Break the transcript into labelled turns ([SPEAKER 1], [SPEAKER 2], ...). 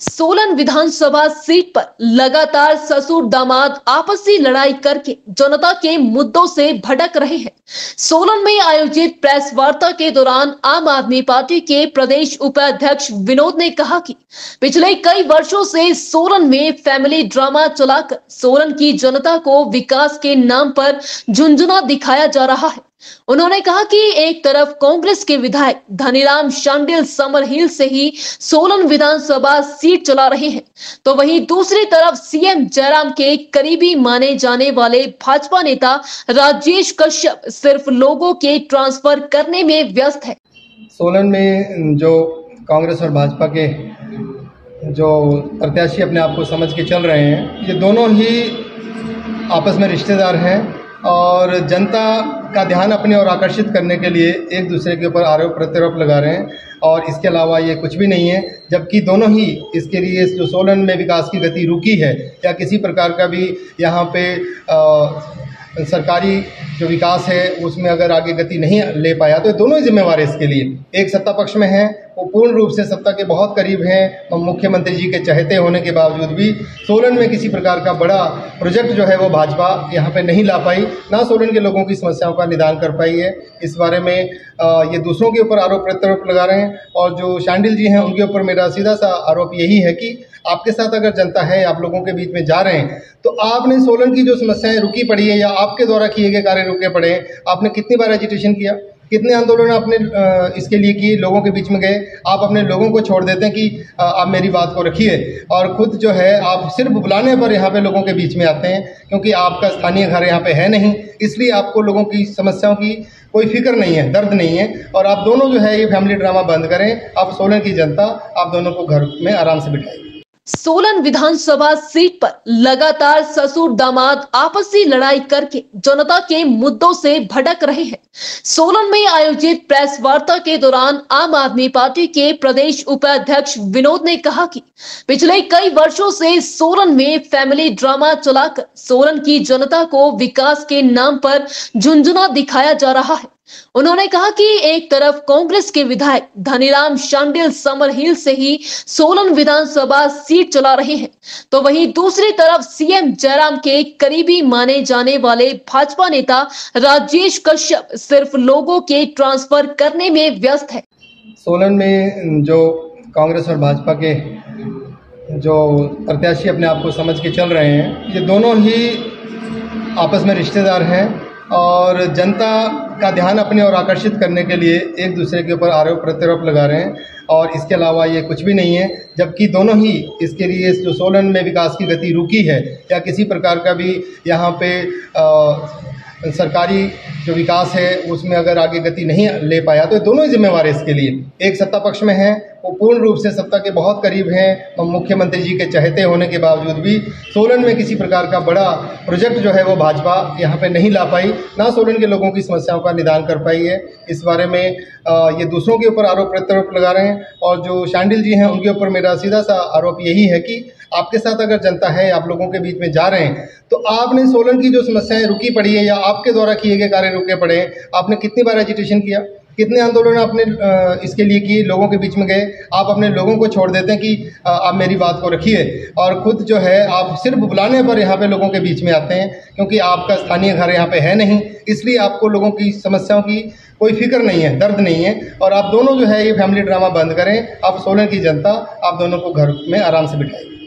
[SPEAKER 1] सोलन विधानसभा seat पर लगातार ससुर दामाद आपसी लड़ाई करके जनता के मुद्दों से भटक रहे हैं। सोलन में आयोजित प्रेस वार्ता के दौरान आम आदमी पार्टी के प्रदेश उपाध्यक्ष विनोद ने कहा कि पिछले कई वर्षों से सोलन में फैमिली ड्रामा चलाकर सोलन की जनता को विकास के नाम पर झुंझुना दिखाया जा रहा है। उन्होंने कहा कि एक तरफ़ कांग्रेस के विधायक धनीराम शांडिल समर हिल से ही सोलन विधानसभा सीट चला रहे हैं तो वहीं दूसरी तरफ़ सीएम जयराम के करीबी माने जाने वाले भाजपा नेता राजेश कश्यप सिर्फ़ लोगों के ट्रांसफ़र करने में व्यस्त है।
[SPEAKER 2] सोलन में जो कांग्रेस और भाजपा के जो प्रत्याशी अपने आप को समझ के चल रहे हैं, ये दोनों ही आपस में रिश्तेदार हैं। और जनता का ध्यान अपने और आकर्षित करने के लिए एक दूसरे के ऊपर आरोप प्रत्यारोप लगा रहे हैं। और इसके अलावा ये कुछ भी नहीं है जबकि दोनों ही इसके लिए जो सोलन में विकास की गति रुकी है या किसी प्रकार का भी यहाँ पे आ, सरकारी जो विकास है उसमें अगर आगे गति नहीं ले पाया तो दोनों ही जिम्मेवार इसके लिए। एक सत्ता पक्ष में है वो पूर्ण रूप से सत्ता के बहुत करीब हैं और मुख्यमंत्री जी के चहते होने के बावजूद भी सोलन में किसी प्रकार का बड़ा प्रोजेक्ट जो है वो भाजपा यहाँ पे नहीं ला पाई, ना सोलन के लोगों की समस्याओं का निदान कर पाई है। इस बारे में ये दूसरों के ऊपर आरोप प्रत्यारोप लगा रहे हैं और जो शांडिल जी हैं उनके ऊपर मेरा सीधा सा आरोप यही है कि आपके साथ अगर जनता है, आप लोगों के बीच में जा रहे हैं तो आपने सोलन की जो समस्याएँ रुकी पड़ी है या आपके द्वारा किए गए कार्य रुके पड़े हैं, आपने कितनी बार एजिटेशन किया? कितने आंदोलन आपने इसके लिए किए, लोगों के बीच में गए? आप अपने लोगों को छोड़ देते हैं कि आप मेरी बात को रखिए। और खुद जो है, आप सिर्फ़ बुलाने पर यहाँ पे लोगों के बीच में आते हैं, क्योंकि आपका स्थानीय घर यहाँ पे है नहीं। इसलिए आपको लोगों की समस्याओं की कोई फ़िक्र नहीं है, दर्द नहीं है। और आप दोनों जो है, ये फैमिली ड्रामा बंद करें। आप सोलन की जनता, आप दोनों को घर में आराम से बिठाएगी
[SPEAKER 1] सोलन विधानसभा सीट पर लगातार ससुर दामाद आपसी लड़ाई करके जनता के मुद्दों से भटक रहे हैं। सोलन में आयोजित प्रेस वार्ता के दौरान आम आदमी पार्टी के प्रदेश उपाध्यक्ष विनोद ने कहा कि पिछले कई वर्षों से सोलन में फैमिली ड्रामा चलाकर सोलन की जनता को विकास के नाम पर झुंझुना दिखाया जा रहा है। उन्होंने कहा कि एक तरफ़ कांग्रेस के विधायक धनीराम शांडिल समर हिल से ही सोलन विधानसभा सीट चला रहे हैं तो वहीं दूसरी तरफ़ सीएम जयराम के करीबी माने जाने वाले भाजपा नेता राजेश कश्यप सिर्फ़ लोगों के ट्रांसफ़र करने में व्यस्त है।
[SPEAKER 2] सोलन में जो कांग्रेस और भाजपा के जो प्रत्याशी अपने आप को समझ के चल रहे हैं, ये दोनों ही आपस में रिश्तेदार हैं और जनता का ध्यान अपने और आकर्षित करने के लिए एक दूसरे के ऊपर आरोप प्रत्यारोप लगा रहे हैं और इसके अलावा ये कुछ भी नहीं है जबकि दोनों ही इसके लिए जो सोलन में विकास की गति रुकी है या किसी प्रकार का भी यहाँ पे आ, सरकारी जो विकास है उसमें अगर आगे गति नहीं ले पाया तो दोनों ही जिम्मेवार इसके लिए। एक सत्ता पक्ष में है वो पूर्ण रूप से सत्ता के बहुत करीब हैं और मुख्यमंत्री जी के चहते होने के बावजूद भी सोलन में किसी प्रकार का बड़ा प्रोजेक्ट जो है वो भाजपा यहाँ पे नहीं ला पाई, ना सोलन के लोगों की समस्याओं का निदान कर पाई है। इस बारे में ये दूसरों के ऊपर आरोप प्रत्यारोप लगा रहे हैं और जो शांडिल जी हैं, उनके ऊपर मेरा सीधा सा आरोप यही है कि आपके साथ अगर जनता है, आप लोगों के बीच में जा रहे हैं तो आपने सोलन की जो समस्याएँ रुकी पड़ी है या आपके द्वारा किए गए कार्य रुके पड़े हैं, आपने कितनी बार एजिटेशन किया? कितने आंदोलन आपने इसके लिए किए लोगों के बीच में गए? आप अपने लोगों को छोड़ देते हैं कि आप मेरी बात को रखिए। और खुद जो है, आप सिर्फ़ बुलाने पर यहाँ पे लोगों के बीच में आते हैं, क्योंकि आपका स्थानीय घर यहाँ पे है नहीं। इसलिए आपको लोगों की समस्याओं की कोई फ़िक्र नहीं है, दर्द नहीं है। और आप दोनों जो है, ये फैमिली ड्रामा बंद करें। आप सोलन की जनता, आप दोनों को घर में आराम से बिठाएँ।